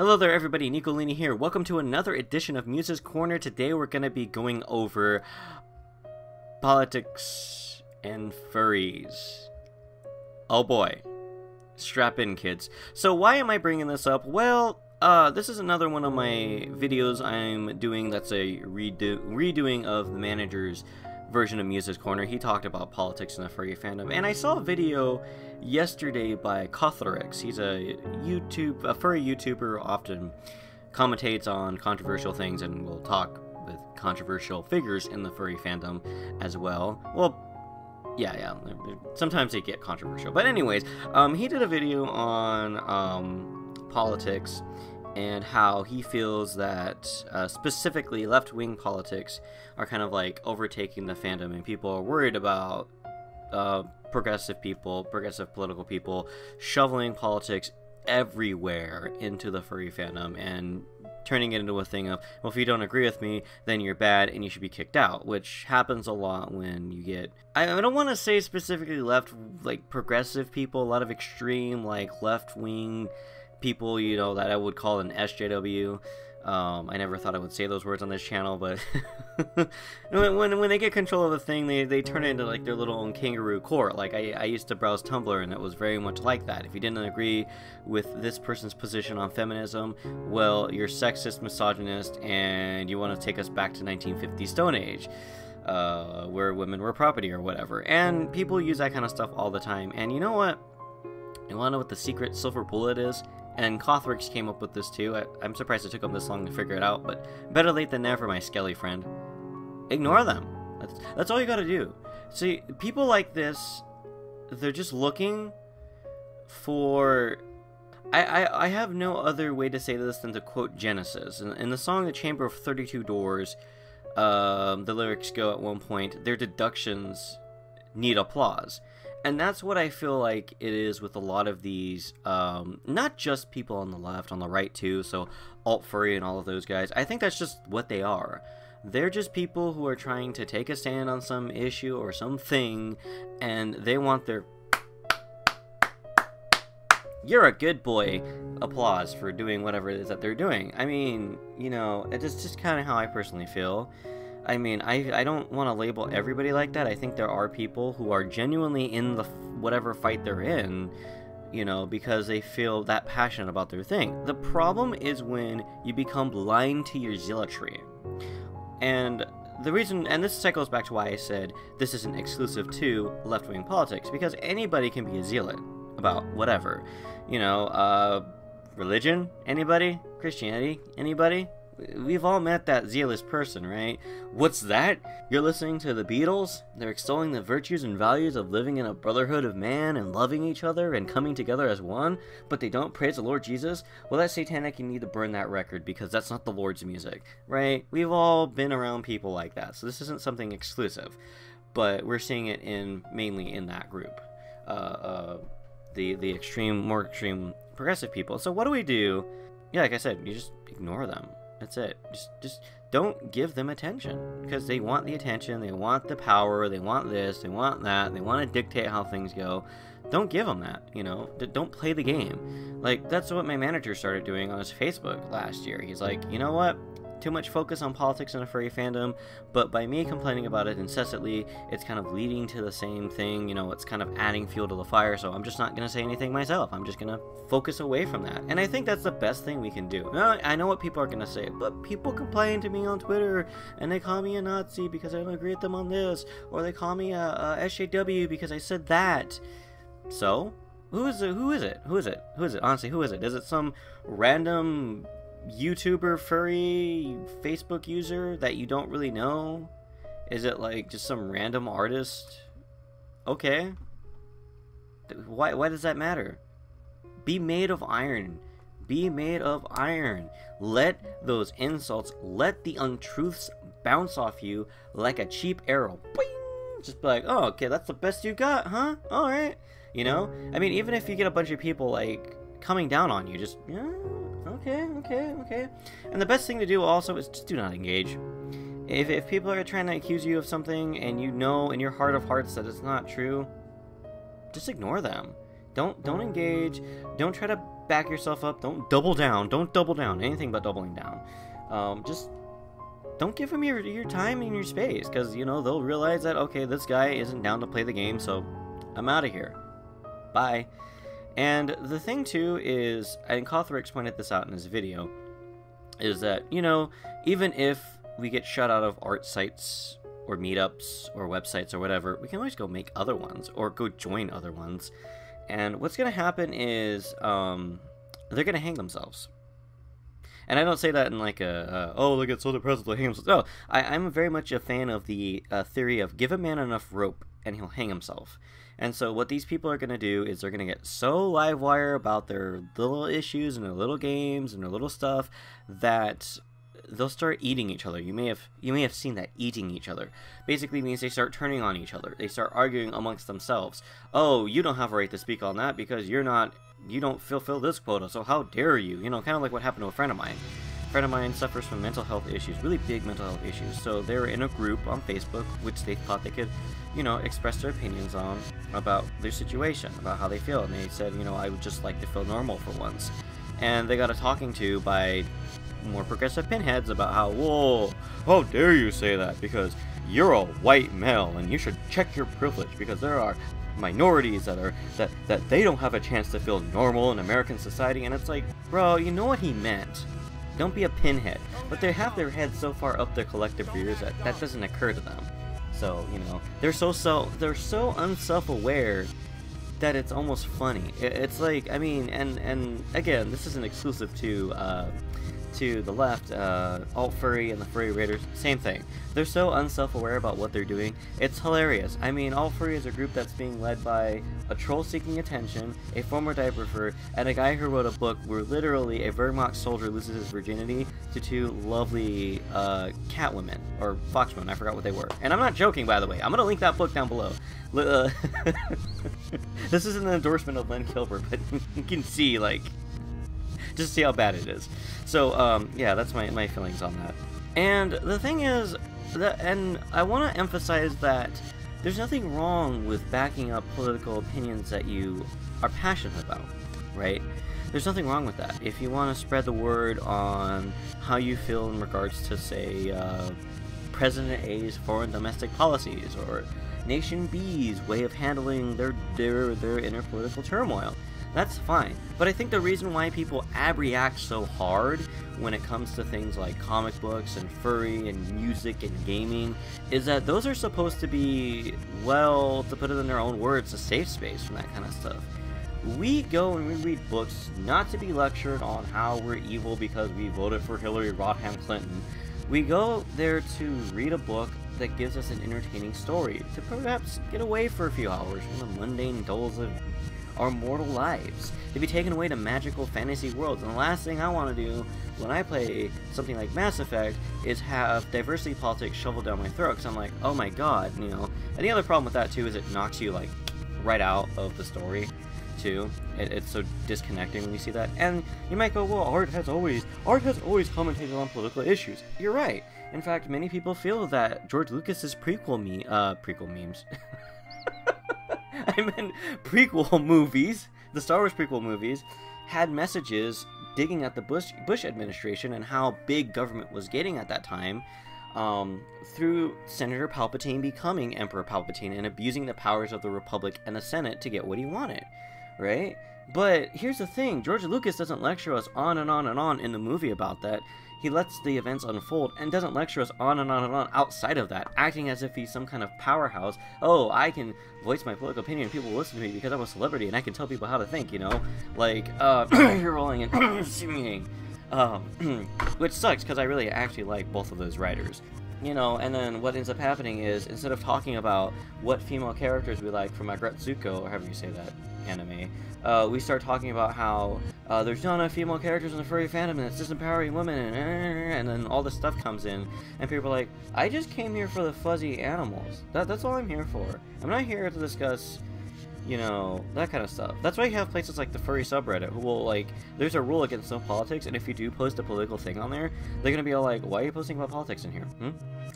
Hello there everybody, Niko Linni here. Welcome to another edition of Muse's Corner. Today we're going to be going over politics and furries. Oh boy. Strap in kids. So why am I bringing this up? Well, uh, this is another one of my videos I'm doing that's a redo redoing of the manager's version of Muse's Corner. He talked about politics in the furry fandom, and I saw a video yesterday by Kothorix. He's a YouTube, a furry YouTuber, often commentates on controversial things and will talk with controversial figures in the furry fandom as well. Well, yeah, yeah. Sometimes they get controversial, but anyways, um, he did a video on um, politics and how he feels that uh, specifically left-wing politics are kind of like overtaking the fandom and people are worried about uh, progressive people progressive political people shoveling politics everywhere into the furry fandom and turning it into a thing of well if you don't agree with me then you're bad and you should be kicked out which happens a lot when you get i, I don't want to say specifically left like progressive people a lot of extreme like left wing people, you know, that I would call an SJW. Um, I never thought I would say those words on this channel, but when, when, when they get control of a thing, they, they turn it into like their little own kangaroo court. Like I, I used to browse Tumblr, and it was very much like that. If you didn't agree with this person's position on feminism, well, you're sexist, misogynist, and you want to take us back to 1950 Stone Age. Uh, where women were property or whatever. And people use that kind of stuff all the time. And you know what? You want to know what the secret silver bullet is? And Kothorix came up with this too. I, am surprised it took them this long to figure it out, but better late than never, my Skelly friend. Ignore them. That's, that's all you gotta do. See, people like this, they're just looking for... I, I, I have no other way to say this than to quote Genesis. In, in the song The Chamber of 32 Doors, um, the lyrics go at one point, their deductions need applause and that's what I feel like it is with a lot of these, um, not just people on the left, on the right too, so alt furry and all of those guys. I think that's just what they are. They're just people who are trying to take a stand on some issue or something, and they want their you're a good boy applause for doing whatever it is that they're doing. I mean, you know, it's just kind of how I personally feel. I mean, I, I don't want to label everybody like that. I think there are people who are genuinely in the whatever fight they're in, you know, because they feel that passionate about their thing. The problem is when you become blind to your zealotry. And the reason, and this cycles back to why I said this isn't exclusive to left wing politics, because anybody can be a zealot about whatever. You know, uh, religion? Anybody? Christianity? Anybody? We've all met that zealous person, right? What's that? You're listening to the Beatles? They're extolling the virtues and values of living in a brotherhood of man and loving each other and coming together as one, but they don't praise the Lord Jesus? Well, that's satanic. You need to burn that record because that's not the Lord's music, right? We've all been around people like that, so this isn't something exclusive, but we're seeing it in mainly in that group. Uh, uh, the the extreme, more extreme progressive people. So what do we do? Yeah, like I said, you just ignore them. That's it. Just just don't give them attention because they want the attention, they want the power, they want this, they want that, they want to dictate how things go. Don't give them that, you know. D- don't play the game. Like that's what my manager started doing on his Facebook last year. He's like, "You know what? Too much focus on politics in a furry fandom, but by me complaining about it incessantly, it's kind of leading to the same thing, you know, it's kind of adding fuel to the fire, so I'm just not to say anything myself. I'm just to focus away from that. And I think that's the best thing we can do. Now, I know what people are to say, but people complain to me on Twitter, and they call me a Nazi because I don't agree with them on this, or they call me a, a SJW because I said that. So, who is it? Who is it? Who is it? Who is it? Honestly, who is it? Is it some random YouTuber furry Facebook user that you don't really know? Is it like just some random artist? Okay. Why why does that matter? Be made of iron. Be made of iron. Let those insults, let the untruths bounce off you like a cheap arrow. Boing! Just be like, oh, okay, that's the best you got, huh? All right. You know? I mean, even if you get a bunch of people like coming down on you, just yeah, okay, okay, okay. And the best thing to do also is just do not engage. If, if people are trying to accuse you of something and you know in your heart of hearts that it's not true, just ignore them. Don't don't engage. Don't try to back yourself up. Don't double down. Don't double down. Anything but doubling down. Um, just don't give them your, your time and your space because, you know, they'll realize that, okay, this guy isn't down to play the game, so I'm out of here. Bye. And the thing, too, is, and Kothorix pointed this out in his video, is that, you know, even if we get shut out of art sites or meetups or websites or whatever, we can always go make other ones or go join other ones. And what's going to happen is um, they're going to hang themselves. And I don't say that in like a, uh, oh, look at so depressed, they'll hang themselves. No, I, I'm very much a fan of the uh, theory of give a man enough rope and he'll hang himself. And so what these people are going to do is they're going to get so live wire about their little issues and their little games and their little stuff that they'll start eating each other. You may have you may have seen that eating each other. Basically means they start turning on each other. They start arguing amongst themselves. Oh, you don't have a right to speak on that because you're not you don't fulfill this quota. So how dare you? You know, kind of like what happened to a friend of mine. A friend of mine suffers from mental health issues, really big mental health issues. So they were in a group on Facebook which they thought they could, you know, express their opinions on about their situation, about how they feel. And they said, you know, I would just like to feel normal for once. And they got a talking to by more progressive pinheads about how, whoa, how dare you say that because you're a white male and you should check your privilege because there are minorities that are that that they don't have a chance to feel normal in American society and it's like, bro, you know what he meant. Don't be a pinhead. But they have their heads so far up their collective rears that that doesn't occur to them. So, you know, they're so so they're so unself-aware that it's almost funny. It's like, I mean, and and again, this isn't exclusive to uh, to the left, uh, Alt Furry and the Furry Raiders, same thing. They're so unself-aware about what they're doing, it's hilarious. I mean, Alt Furry is a group that's being led by a troll seeking attention, a former diaper fur, and a guy who wrote a book where literally a Wehrmacht soldier loses his virginity to two lovely uh, cat women, or fox women, I forgot what they were. And I'm not joking, by the way. I'm going to link that book down below. Uh, this isn't an endorsement of Len Gilbert, but you can see, like, just see how bad it is. So, um, yeah, that's my, my feelings on that. And the thing is, that, and I want to emphasize that there's nothing wrong with backing up political opinions that you are passionate about, right? There's nothing wrong with that. If you want to spread the word on how you feel in regards to, say, uh, President A's foreign domestic policies or Nation B's way of handling their their their inner political turmoil, that's fine. But I think the reason why people ab-react so hard when it comes to things like comic books and furry and music and gaming is that those are supposed to be, well, to put it in their own words, a safe space from that kind of stuff. We go and we read books not to be lectured on how we're evil because we voted for Hillary Rodham Clinton. We go there to read a book that gives us an entertaining story, to perhaps get away for a few hours from the mundane doles of our mortal lives, to be taken away to magical fantasy worlds. And the last thing I want to do when I play something like Mass Effect is have diversity politics shoveled down my throat, because I'm like, oh my god, you know. And the other problem with that, too, is it knocks you, like, right out of the story, too. It, it's so disconnecting when you see that. And you might go, well, art has always, art has always commentated on political issues. You're right. In fact, many people feel that George Lucas's prequel me, uh, prequel memes. I meant prequel movies, the Star Wars prequel movies, had messages digging at the Bush Bush administration and how big government was getting at that time. Um, through Senator Palpatine becoming Emperor Palpatine and abusing the powers of the Republic and the Senate to get what he wanted, right? But here's the thing George Lucas doesn't lecture us on and on and on in the movie about that. He lets the events unfold and doesn't lecture us on and on and on outside of that, acting as if he's some kind of powerhouse. Oh, I can voice my political opinion and people listen to me because I'm a celebrity and I can tell people how to think, you know? Like, uh, you're rolling in, um, which sucks because I really actually like both of those writers you know, and then what ends up happening is instead of talking about what female characters we like from Aggretsuko, or however you say that anime, uh, we start talking about how uh, there's not enough female characters in the furry fandom and it's disempowering women, and, and then all this stuff comes in, and people are like, I just came here for the fuzzy animals. That, that's all I'm here for. I'm not here to discuss you know, that kind of stuff. That's why you have places like the furry subreddit who will, like, there's a rule against no politics, and if you do post a political thing on there, they're gonna be all like, why are you posting about politics in here? Hmm?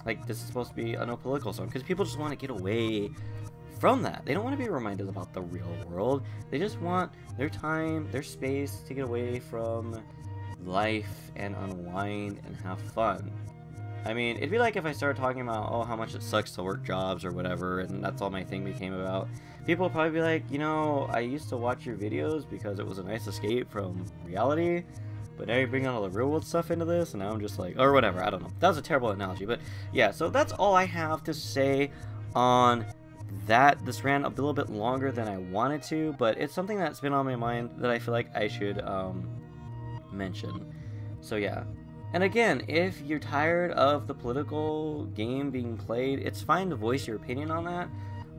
Like, this is supposed to be a no political zone, because people just want to get away from that. They don't want to be reminded about the real world. They just want their time, their space to get away from life and unwind and have fun. I mean, it'd be like if I started talking about, oh, how much it sucks to work jobs or whatever, and that's all my thing became about. People probably be like, you know, I used to watch your videos because it was a nice escape from reality, but now you bring all the real world stuff into this, and now I'm just like, or whatever, I don't know. That was a terrible analogy, but yeah, so that's all I have to say on that. This ran a little bit longer than I wanted to, but it's something that's been on my mind that I feel like I should um, mention. So yeah, and again, if you're tired of the political game being played, it's fine to voice your opinion on that.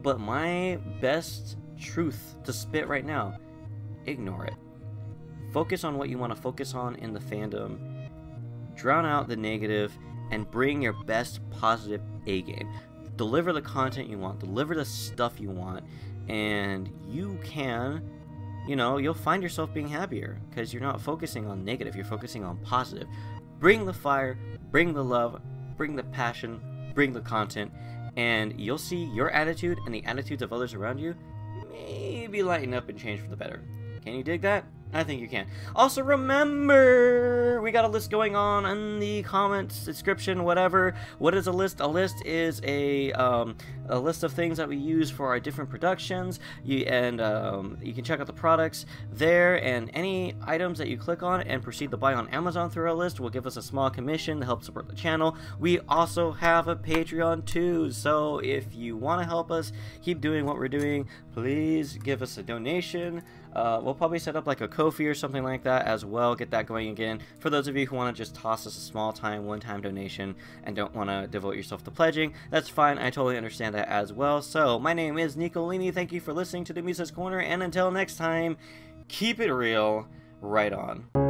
But my best truth to spit right now, ignore it. Focus on what you want to focus on in the fandom. Drown out the negative and bring your best positive A game. Deliver the content you want, deliver the stuff you want, and you can you know, you'll find yourself being happier because you're not focusing on negative, you're focusing on positive. Bring the fire, bring the love, bring the passion, bring the content, and you'll see your attitude and the attitudes of others around you maybe lighten up and change for the better. Can you dig that? I think you can. Also, remember, we got a list going on in the comments, description, whatever. What is a list? A list is a um, a list of things that we use for our different productions. You and um, you can check out the products there, and any items that you click on and proceed to buy on Amazon through our list will give us a small commission to help support the channel. We also have a Patreon too, so if you want to help us keep doing what we're doing, please give us a donation. Uh, we'll probably set up like a Ko-fi or something like that as well, get that going again. For those of you who want to just toss us a small time, one-time donation and don't want to devote yourself to pledging, that's fine. I totally understand that as well. So, my name is Niko Linni. Thank you for listening to the Muse's Corner, and until next time, keep it real, right on.